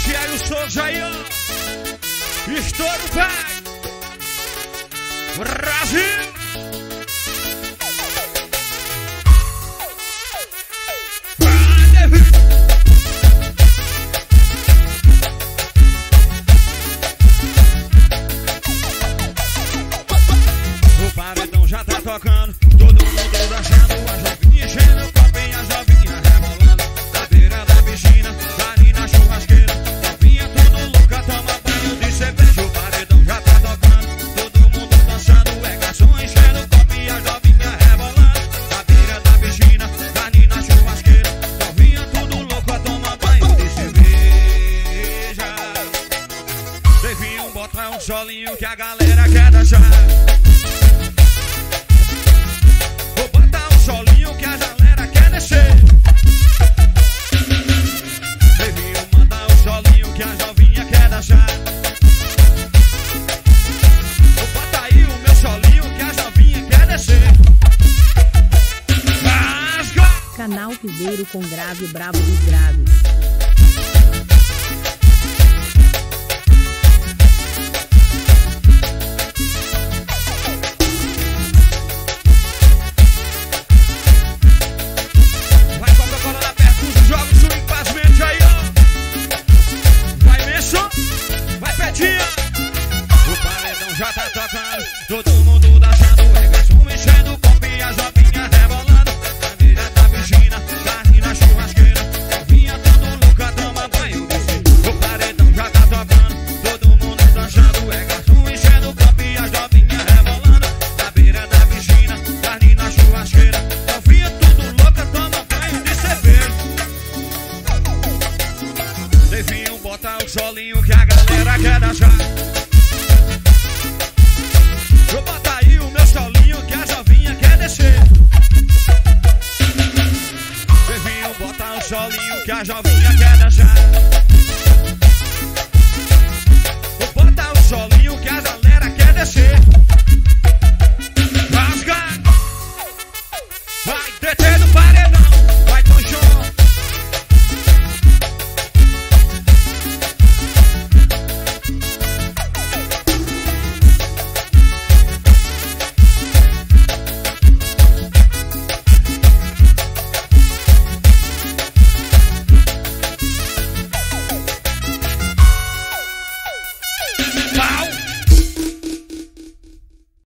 Luciano Souza aí, ó. Estouro vai. Brasil. O paredão já tá tocando, todo mundo dançando, a solinho que a galera quer dançar. Vou botar um solinho que a galera quer descer. Baby, mandar um solinho que a jovinha quer dançar. Vou botar aí o meu solinho que a jovinha quer descer. Canal Piseiro com grave brabo dos graves. Já tá tocando, todo mundo dançando, é garçom enchendo o copo e a jovinha rebolando. Na beira da piscina, carne na churrasqueira, novinha tudo louca, toma banho. O paredão já tá tocando, todo mundo dançando, é garçom enchendo o copo e a jovinha rebolando. Na beira da piscina, carne na churrasqueira, novinha tudo louca, toma banho de cerveja. Devinho botar o solinho que a galera quer dançar. que a jovem quer deixar.